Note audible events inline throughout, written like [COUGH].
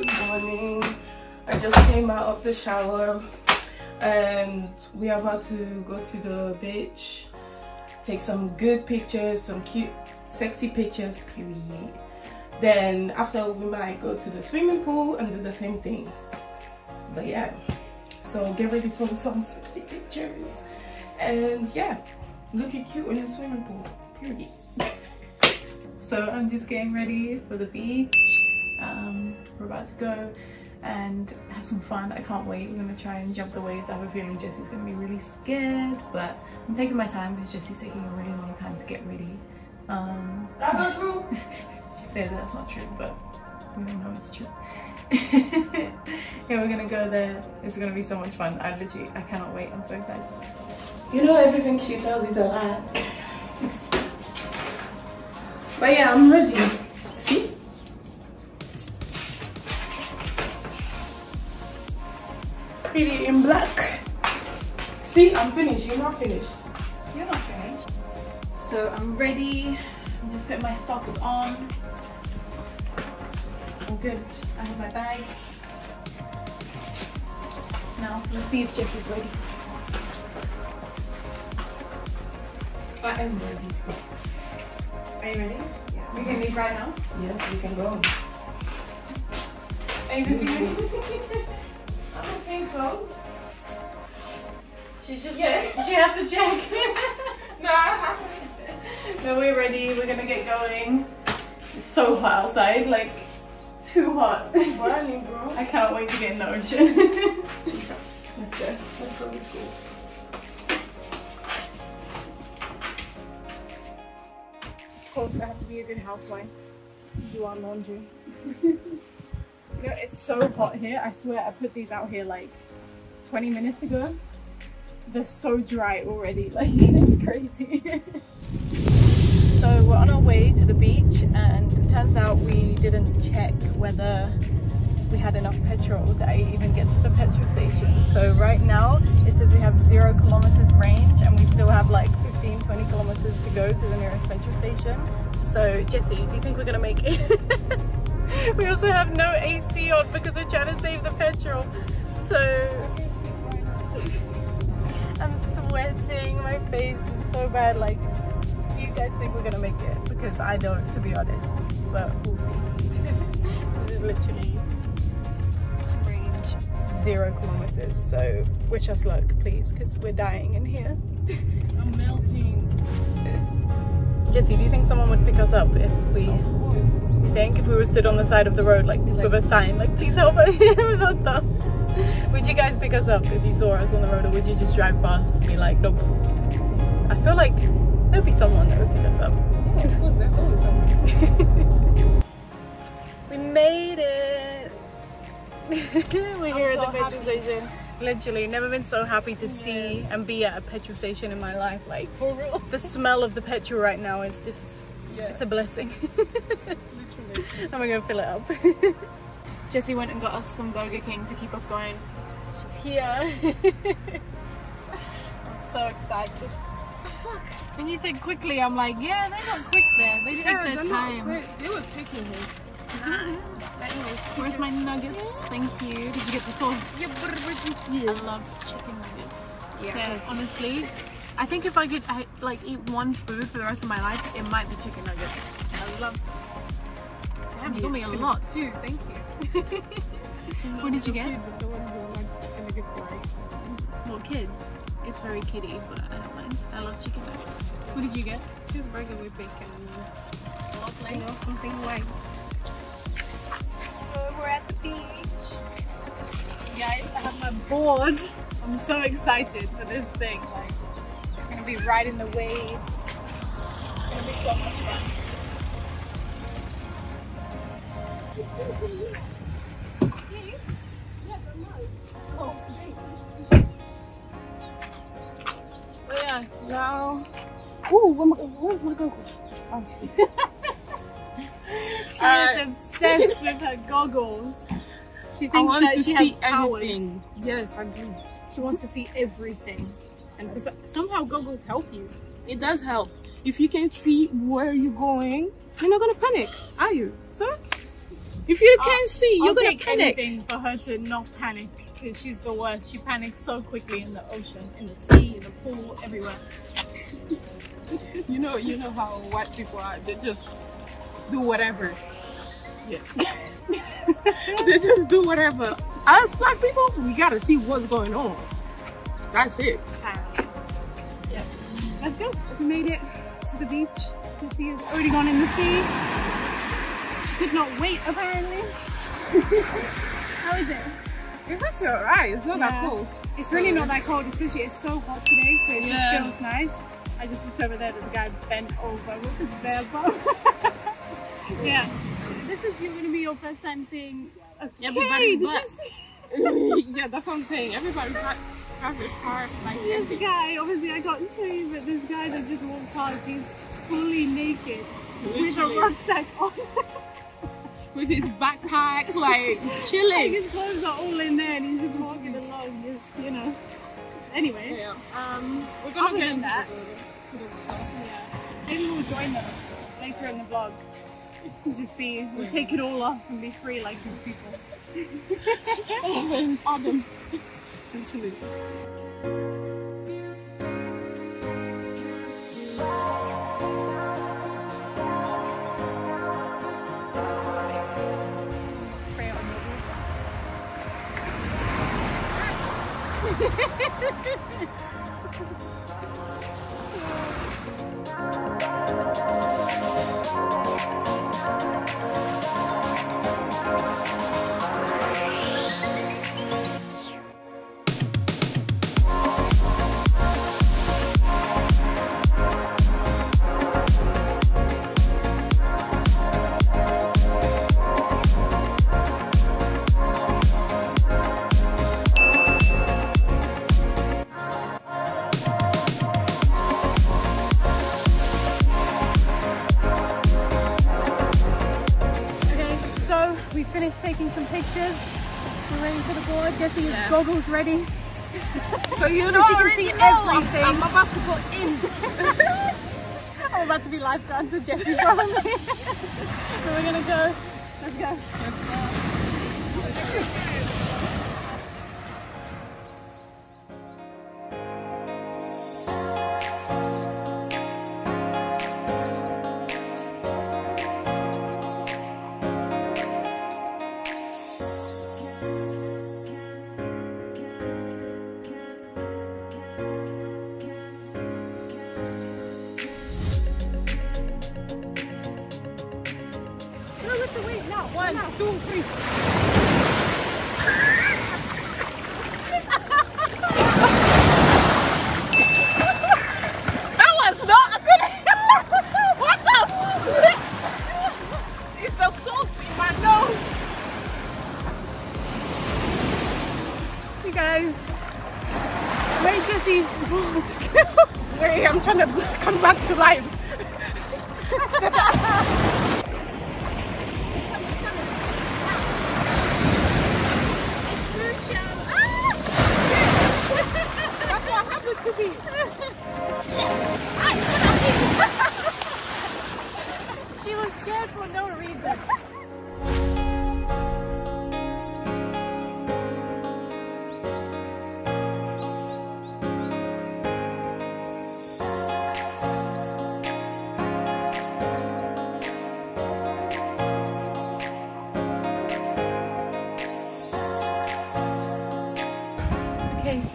good morning. I just came out of the shower and we are about to go to the beach. Take some good pictures some cute sexy pictures period. Then after we might go to the swimming pool and do the same thing. But yeah so get ready for some sexy pictures. And yeah looking cute in the swimming pool period. [LAUGHS] So i'm just getting ready for the beach um, we're about to go and have some fun. I can't wait. We're gonna try and jump the waves. I have a feeling Jessy's gonna be really scared, but I'm taking my time because Jessy's taking a really long time to get ready. Um, that's not true. [LAUGHS] she says that's not true, but we all know it's true. [LAUGHS] yeah, we're gonna go there. It's gonna be so much fun. I literally, I cannot wait. I'm so excited. You know everything she tells is a lie. [LAUGHS] but yeah, I'm ready. In black. See, I'm finished. You're not finished. You're not finished. So I'm ready. I'm just putting my socks on. All good. I have my bags. Now, let's see if Jess is ready. I am ready. Are you ready? Yeah. We can leave right now? Yes, we can go. Are you busy? [LAUGHS] So. She's just yeah. She has to check. [LAUGHS] nah. No, we're ready. We're gonna get going. It's so hot outside. Like, it's too hot. Burning, bro. [LAUGHS] I can't wait to get in the ocean. [LAUGHS] Jesus. Let's go. Let's go. Let's go. Of course, I have to be a good housewife. Do our laundry. It's so hot here. I swear I put these out here like 20 minutes ago. They're so dry already. [LAUGHS] Like, it's crazy. [LAUGHS] so we're on our way to the beach and it turns out we didn't check whether we had enough petrol to even get to the petrol station. So right now it says we have zero kilometers range and we still have like 15, 20 kilometers to go to the nearest petrol station. So Jessy, do you think we're gonna make it? [LAUGHS] [LAUGHS] we also have no AC on because we're trying to save the petrol. So [LAUGHS] I'm sweating, my face is so bad. Like, do you guys think we're gonna make it? Because I don't, to be honest, but we'll see. [LAUGHS] this is literally range zero kilometers. So wish us luck, please, because we're dying in here. I'm melting. Jessy, do you think someone would pick us up if we think if we were stood on the side of the road like, like with a sign like please help us. [LAUGHS] With our thumbs would you guys pick us up if you saw us on the road or would you just drive past and be like nope. I feel like there'd be someone that would pick us up. Yeah, of course there's [LAUGHS] always someone we made it. [LAUGHS] We're here at the petrol station. Literally never been so happy to see and be at a petrol station in my life like for real. the smell of the petrol right now is just yeah. it's a blessing and we're gonna fill it up. [LAUGHS] Jessy went and got us some Burger King to keep us going. She's here. [LAUGHS] I'm so excited. Fuck. When you said quickly, I'm like, yeah, they're not quick there. They yeah, take their time. They were taking. Anyways, where's my nuggets? Thank you. Did you get the sauce? Yeah, but I love chicken nuggets. Yeah. yeah honestly, I think if I could I, like eat one food for the rest of my life, it might be chicken nuggets. I love you got me a lot too. Thank you. what did you get? Kids the ones who like nuggets, right? Well, kids. It's very kiddie, but I don't mind. I love chicken nuggets. What did you get? Cheeseburger with bacon. Lovely. You know, something white. So we're at the beach. Guys, I have my board. I'm so excited for this thing. Like, I'm gonna be riding the waves. It's gonna be so much fun. Oh yeah, now. Ooh, where where's my goggles? Oh. she uh, is obsessed with her goggles. She thinks I want that to she see has everything. Yes, I do. She wants to see everything. And somehow goggles help you. It does help. If you can see where you're going, you're not gonna panic, are you, sir? If you oh, can't see, you're I'll gonna panic. anything for her to not panic because she's the worst. She panics so quickly in the ocean, in the sea, in the pool, everywhere. You know, you know how white people are. They just do whatever. Yes. [LAUGHS] they just do whatever. Us black people, we gotta see what's going on. That's it. Yeah. Let's go. We made it to the beach. Jessy has already gone in the sea. Could not wait, apparently. [LAUGHS] How is it? It's actually alright. It's not Yeah. that cold. It's really not that cold, especially it's so hot today, so it Yeah. just feels nice. I just looked over there, there's a guy bent over with his bare bum. yeah. This is gonna be your first time seeing Did you [LAUGHS] yeah, that's what I'm saying. Everybody got have his car like This this. guy, obviously I can't show you, but this guy that just walked past, he's fully naked with a rucksack on. [LAUGHS] with his backpack, like [LAUGHS] like chilling. his clothes are all in there and he's just walking along, just, you know. Anyway, Yeah. um, We're gonna than into that, the, to the yeah, maybe we'll join them later in the vlog. [LAUGHS] Just be, we'll take it all off and be free like these people. [LAUGHS] Adam. Literally. Ha ha ha ha! For the board. Jessy Yeah. goggles ready. So you [LAUGHS] So know, she can see I'm- everything. I'm about to go in. [LAUGHS] I'm about to be lifeguard to Jessy probably. [LAUGHS] so we're gonna go. Let's go. No, guys. Wait, Jessy. Wait, I'm trying to come back to life.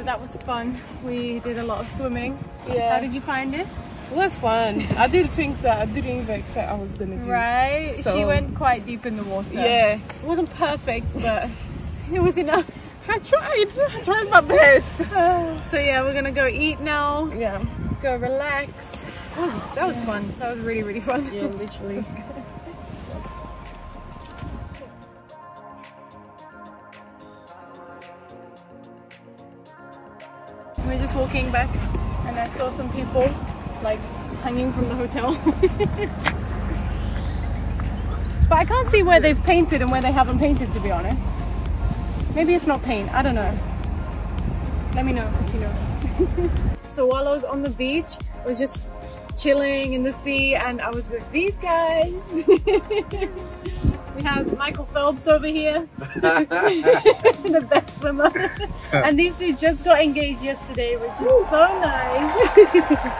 So that was fun. We did a lot of swimming. Yeah. How did you find it? It was fun. I did things that I didn't even expect I was gonna do. Right. she went quite deep in the water. Yeah. It wasn't perfect, but [LAUGHS] it was enough. I tried. I tried my best. [LAUGHS] So yeah, we're gonna go eat now. Yeah. Go relax. That was, that was fun. That was really really fun. Yeah, literally. [LAUGHS] walking back, and I saw some people like hanging from the hotel. [LAUGHS] but I can't see where they've painted and where they haven't painted, to be honest. Maybe it's not paint. I don't know. Let me know if you know. [LAUGHS] so while I was on the beach, I was just chilling in the sea, and I was with these guys. [LAUGHS] We have Michael Phelps over here, [LAUGHS] [LAUGHS] the best swimmer. [LAUGHS] and these two just got engaged yesterday, which is so nice.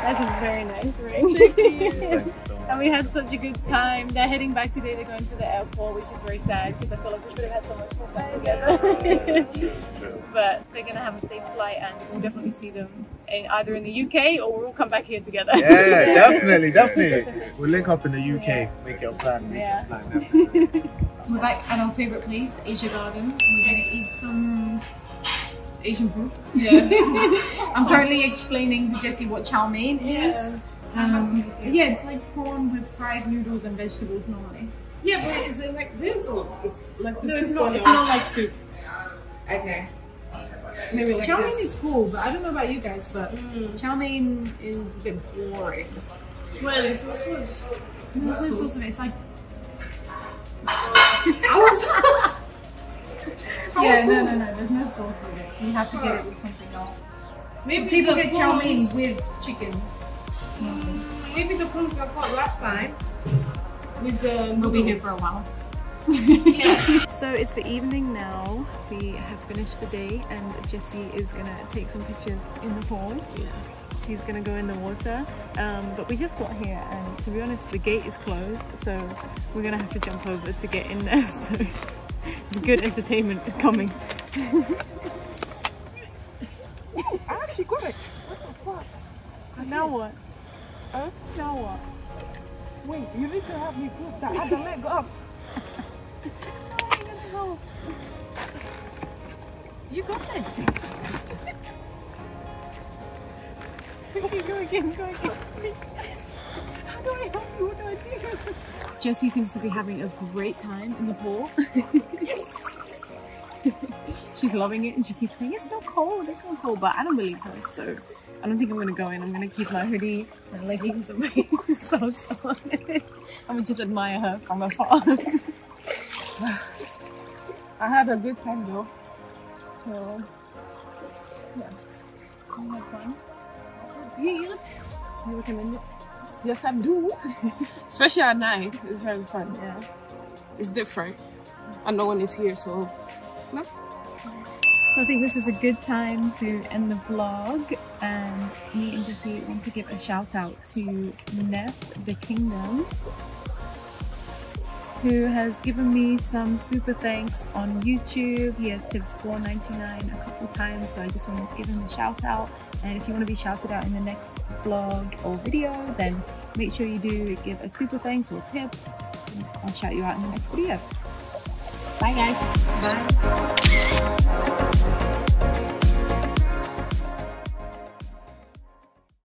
That's a very nice ring. and we had such a good time. They're heading back today. They're going to the airport, which is very sad because I feel like we could have had so much more fun together. but they're gonna have a safe flight, and we'll definitely see them in, either in the UK or we'll come back here together. Yeah, definitely, definitely. We'll link up in the UK. Yeah. Make a plan. Make Yeah. plan. Definitely. We're back at our favorite place, Asia Garden. We're gonna eat some Asian food. Yeah. [LAUGHS] I'm currently explaining to Jessy what chow mein is. Um, yeah, it's like prawn with fried noodles and vegetables normally. yeah, but is it like this or it's like the No, it's not. It's not like soup. Okay. Maybe like chow mein is cool, but I don't know about you guys, but chow mein is a bit boring. Well, it's not. No, it's no sauce it. It's like yeah, no, no, no. There's no sauce in it, so you have to get it with something else. Maybe People get chow mein with chicken. Maybe the prawns I got last time with the We'll be here for a while. [LAUGHS] So it's the evening now. We have finished the day, and Jessy is gonna take some pictures in the pool. She's gonna go in the water. Um, but we just got here, and to be honest, the gate is closed, so we're gonna have to jump over to get in there. [LAUGHS] So [LAUGHS] good entertainment coming. [LAUGHS] I actually got it. Now what? Huh? Now what? Wait, you need to have me put that other leg up. You got it. Go again, go again. How do I help you? What do I do? Jessy seems to be having a great time in the pool. [LAUGHS] She's loving it and she keeps saying, It's not cold, it's not cold, but I don't believe her, so I don't think I'm gonna go in. I'm gonna keep my hoodie, my leggings, and my [LAUGHS] socks on. [LAUGHS] I'm just admire her from afar. I had a good time though. So, had fun? You You recommend it? Yes, I do. Especially at night. It's very fun. Yeah. It's different. And no one is here, so. No. So I think this is a good time to end the vlog and me and Jessy want to give a shout out to Neff the Kingdom who has given me some super thanks on YouTube. He has tipped $4.99 a couple times so I just wanted to give him a shout out and if you want to be shouted out in the next vlog or video then make sure you do give a super thanks or tip and I'll shout you out in the next video. Bye guys. Bye.